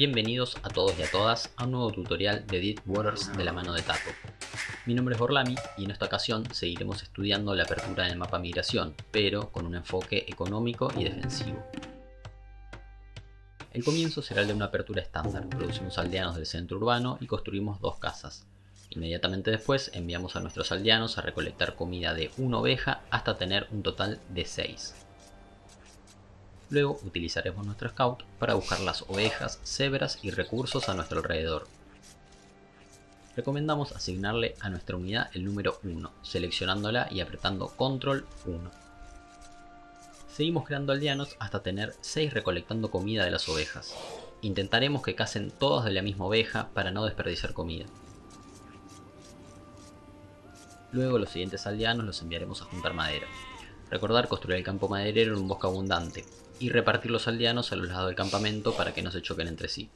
Bienvenidos a todos y a todas a un nuevo tutorial de Deep Waters de la mano de Tato. Mi nombre es Orlami y en esta ocasión seguiremos estudiando la apertura del mapa migración, pero con un enfoque económico y defensivo. El comienzo será el de una apertura estándar, producimos aldeanos del centro urbano y construimos dos casas. Inmediatamente después enviamos a nuestros aldeanos a recolectar comida de una oveja hasta tener un total de 6. Luego utilizaremos nuestro scout para buscar las ovejas, cebras y recursos a nuestro alrededor. Recomendamos asignarle a nuestra unidad el número 1, seleccionándola y apretando control 1. Seguimos creando aldeanos hasta tener 6 recolectando comida de las ovejas. Intentaremos que casen todas de la misma oveja para no desperdiciar comida. Luego los siguientes aldeanos los enviaremos a juntar madera. Recordar construir el campo maderero en un bosque abundante, y repartir los aldeanos a los lados del campamento para que no se choquen entre sí.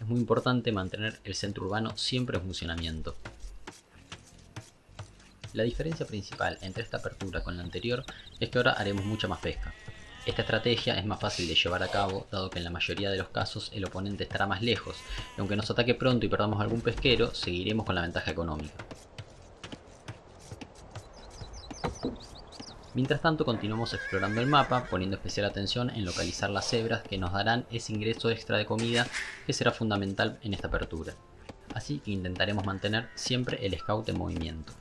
Es muy importante mantener el centro urbano siempre en funcionamiento. La diferencia principal entre esta apertura con la anterior es que ahora haremos mucha más pesca. Esta estrategia es más fácil de llevar a cabo dado que en la mayoría de los casos el oponente estará más lejos y aunque nos ataque pronto y perdamos algún pesquero, seguiremos con la ventaja económica. Mientras tanto continuamos explorando el mapa, poniendo especial atención en localizar las cebras que nos darán ese ingreso extra de comida que será fundamental en esta apertura. Así que intentaremos mantener siempre el scout en movimiento.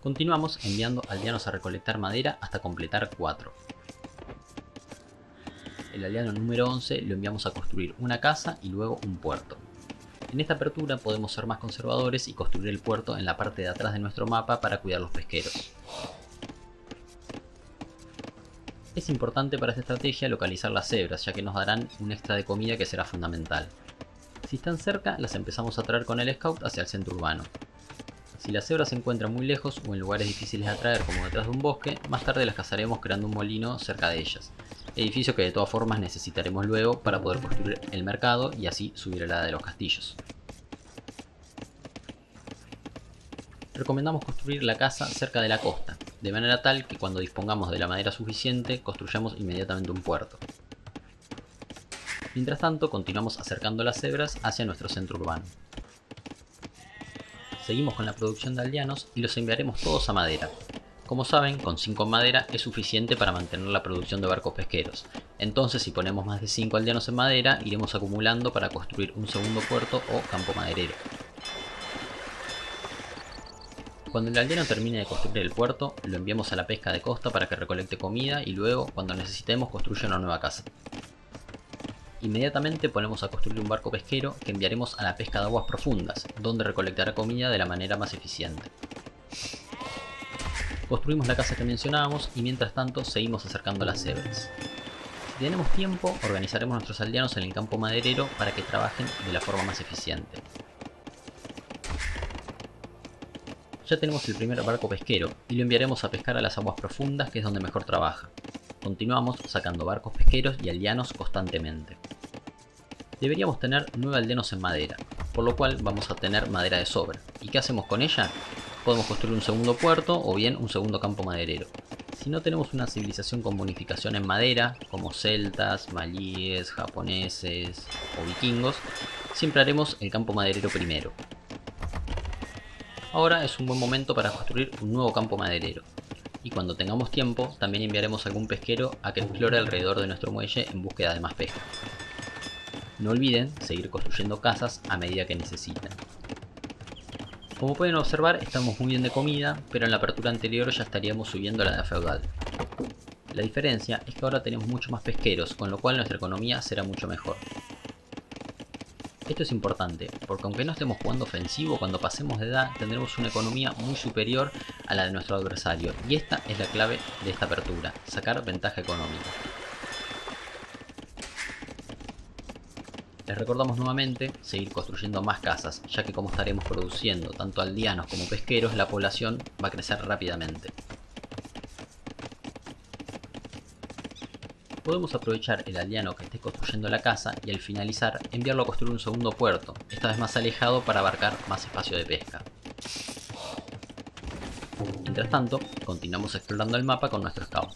Continuamos enviando aldeanos a recolectar madera hasta completar 4. El aldeano número 11 lo enviamos a construir una casa y luego un puerto. En esta apertura podemos ser más conservadores y construir el puerto en la parte de atrás de nuestro mapa para cuidar los pesqueros. Es importante para esta estrategia localizar las cebras, ya que nos darán un extra de comida que será fundamental. Si están cerca, las empezamos a traer con el scout hacia el centro urbano. Si las cebras se encuentran muy lejos o en lugares difíciles de atraer como detrás de un bosque, más tarde las cazaremos creando un molino cerca de ellas, edificio que de todas formas necesitaremos luego para poder construir el mercado y así subir la edad de los castillos. Recomendamos construir la casa cerca de la costa, de manera tal que cuando dispongamos de la madera suficiente construyamos inmediatamente un puerto. Mientras tanto continuamos acercando las cebras hacia nuestro centro urbano. Seguimos con la producción de aldeanos y los enviaremos todos a madera, como saben, con 5 madera es suficiente para mantener la producción de barcos pesqueros. Entonces, si ponemos más de 5 aldeanos en madera, iremos acumulando para construir un segundo puerto o campo maderero. Cuando el aldeano termine de construir el puerto, lo enviamos a la pesca de costa para que recolecte comida y luego, cuando necesitemos, construya una nueva casa. Inmediatamente ponemos a construir un barco pesquero que enviaremos a la pesca de aguas profundas, donde recolectará comida de la manera más eficiente. Construimos la casa que mencionábamos y mientras tanto seguimos acercando las cebras. Si tenemos tiempo, organizaremos nuestros aldeanos en el campo maderero para que trabajen de la forma más eficiente. Ya tenemos el primer barco pesquero y lo enviaremos a pescar a las aguas profundas que es donde mejor trabaja. Continuamos sacando barcos pesqueros y aldeanos constantemente. Deberíamos tener 9 aldeanos en madera, por lo cual vamos a tener madera de sobra. ¿Y qué hacemos con ella? Podemos construir un segundo puerto o bien un segundo campo maderero. Si no tenemos una civilización con bonificación en madera, como celtas, malíes, japoneses o vikingos, siempre haremos el campo maderero primero. Ahora es un buen momento para construir un nuevo campo maderero. Y cuando tengamos tiempo, también enviaremos algún pesquero a que explore alrededor de nuestro muelle en búsqueda de más pesca. No olviden seguir construyendo casas a medida que necesiten. Como pueden observar, estamos muy bien de comida, pero en la apertura anterior ya estaríamos subiendo la de feudal. La diferencia es que ahora tenemos mucho más pesqueros, con lo cual nuestra economía será mucho mejor. Esto es importante, porque aunque no estemos jugando ofensivo, cuando pasemos de edad tendremos una economía muy superior a la de nuestro adversario, y esta es la clave de esta apertura, sacar ventaja económica. Les recordamos nuevamente seguir construyendo más casas, ya que como estaremos produciendo tanto aldeanos como pesqueros, la población va a crecer rápidamente. Podemos aprovechar el aldeano que esté construyendo la casa y al finalizar enviarlo a construir un segundo puerto, esta vez más alejado para abarcar más espacio de pesca. Mientras tanto, continuamos explorando el mapa con nuestro scout.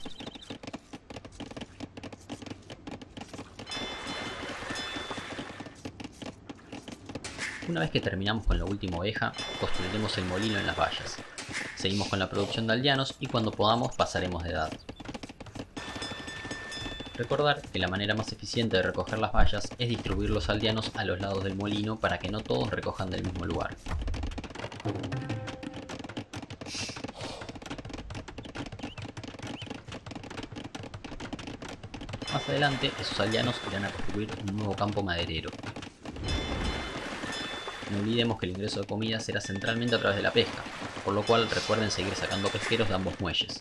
Una vez que terminamos con la última oveja, construiremos el molino en las vallas. Seguimos con la producción de aldeanos y cuando podamos pasaremos de edad. Recordar que la manera más eficiente de recoger las vallas es distribuir los aldeanos a los lados del molino para que no todos recojan del mismo lugar. Más adelante, esos aldeanos irán a construir un nuevo campo maderero, no olvidemos que el ingreso de comida será centralmente a través de la pesca, por lo cual recuerden seguir sacando pesqueros de ambos muelles.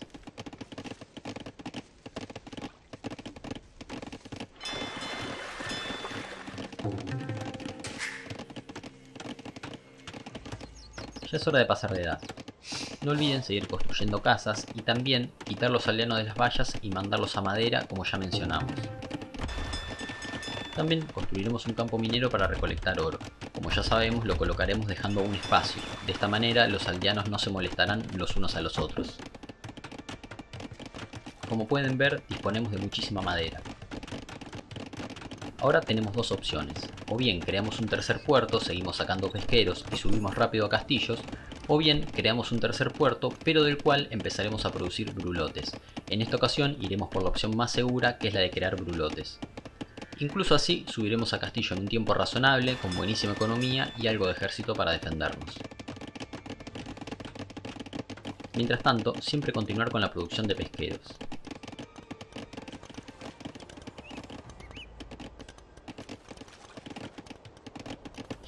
Ya es hora de pasar de edad. No olviden seguir construyendo casas y también quitar los aldeanos de las vallas y mandarlos a madera como ya mencionamos. También construiremos un campo minero para recolectar oro. Como ya sabemos, lo colocaremos dejando un espacio. De esta manera, los aldeanos no se molestarán los unos a los otros. Como pueden ver, disponemos de muchísima madera. Ahora tenemos dos opciones. O bien creamos un tercer puerto, seguimos sacando pesqueros y subimos rápido a castillos, o bien creamos un tercer puerto, pero del cual empezaremos a producir brulotes. En esta ocasión iremos por la opción más segura, que es la de crear brulotes. Incluso así subiremos a Castillo en un tiempo razonable, con buenísima economía y algo de ejército para defendernos. Mientras tanto, siempre continuar con la producción de pesqueros.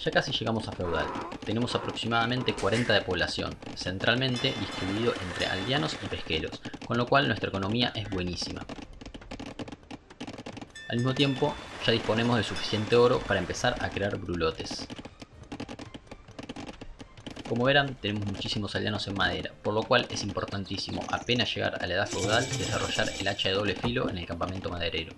Ya casi llegamos a Feudal. Tenemos aproximadamente 40 de población, centralmente distribuido entre aldeanos y pesqueros, con lo cual nuestra economía es buenísima. Al mismo tiempo, ya disponemos de suficiente oro para empezar a crear brulotes. Como verán, tenemos muchísimos aldeanos en madera, por lo cual es importantísimo, apenas llegar a la edad feudal, desarrollar el hacha de doble filo en el campamento maderero.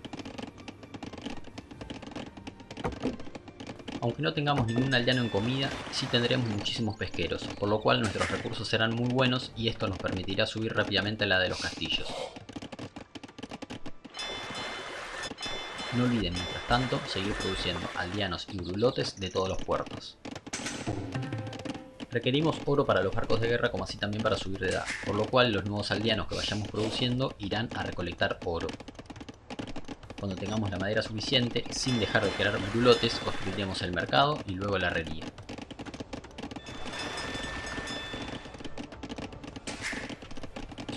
Aunque no tengamos ningún aldeano en comida, sí tendremos muchísimos pesqueros, por lo cual nuestros recursos serán muy buenos y esto nos permitirá subir rápidamente a la de los castillos. No olviden, mientras tanto, seguir produciendo aldeanos y brulotes de todos los puertos. Requerimos oro para los barcos de guerra como así también para subir de edad, por lo cual los nuevos aldeanos que vayamos produciendo irán a recolectar oro. Cuando tengamos la madera suficiente, sin dejar de crear brulotes, construiremos el mercado y luego la herrería.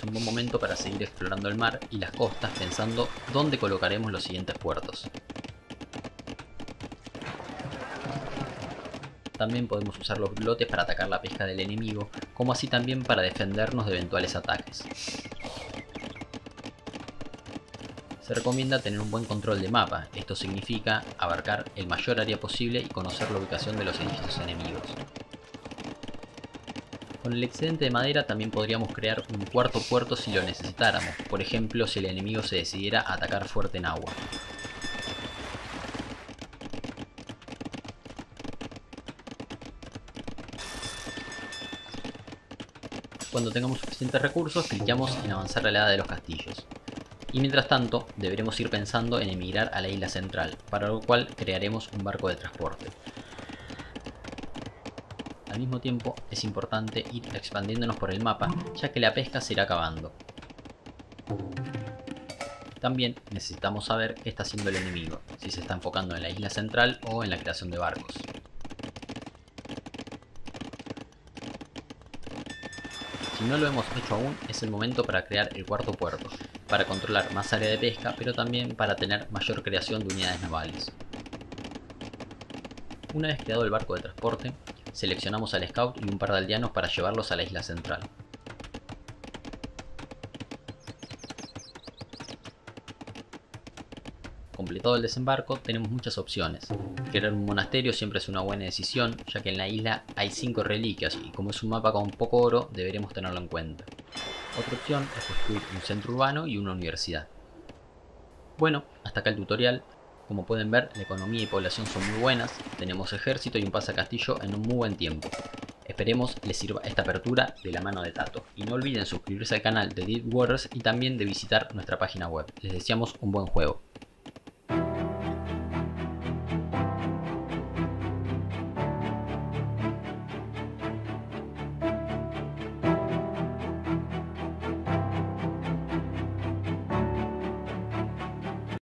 Un buen momento para seguir explorando el mar y las costas pensando dónde colocaremos los siguientes puertos. También podemos usar los blotes para atacar la pesca del enemigo, como así también para defendernos de eventuales ataques. Se recomienda tener un buen control de mapa, esto significa abarcar el mayor área posible y conocer la ubicación de los edificios enemigos. Con el excedente de madera también podríamos crear un cuarto puerto si lo necesitáramos, por ejemplo si el enemigo se decidiera a atacar fuerte en agua. Cuando tengamos suficientes recursos, clicamos en avanzar la edad de los castillos. Y mientras tanto, deberemos ir pensando en emigrar a la isla central, para lo cual crearemos un barco de transporte. Mismo tiempo, es importante ir expandiéndonos por el mapa, ya que la pesca se irá acabando. También necesitamos saber qué está haciendo el enemigo, si se está enfocando en la isla central o en la creación de barcos. Si no lo hemos hecho aún, es el momento para crear el cuarto puerto, para controlar más área de pesca, pero también para tener mayor creación de unidades navales. Una vez creado el barco de transporte, Seleccionamos al scout y un par de aldeanos para llevarlos a la isla central. Completado el desembarco, tenemos muchas opciones. Crear un monasterio siempre es una buena decisión, ya que en la isla hay 5 reliquias y como es un mapa con poco oro, deberemos tenerlo en cuenta. Otra opción es construir un centro urbano y una universidad. Bueno, hasta acá el tutorial. Como pueden ver, la economía y población son muy buenas, tenemos ejército y un castillo en un muy buen tiempo. Esperemos les sirva esta apertura de la mano de Tato. Y no olviden suscribirse al canal de Deep Waters y también de visitar nuestra página web. Les deseamos un buen juego.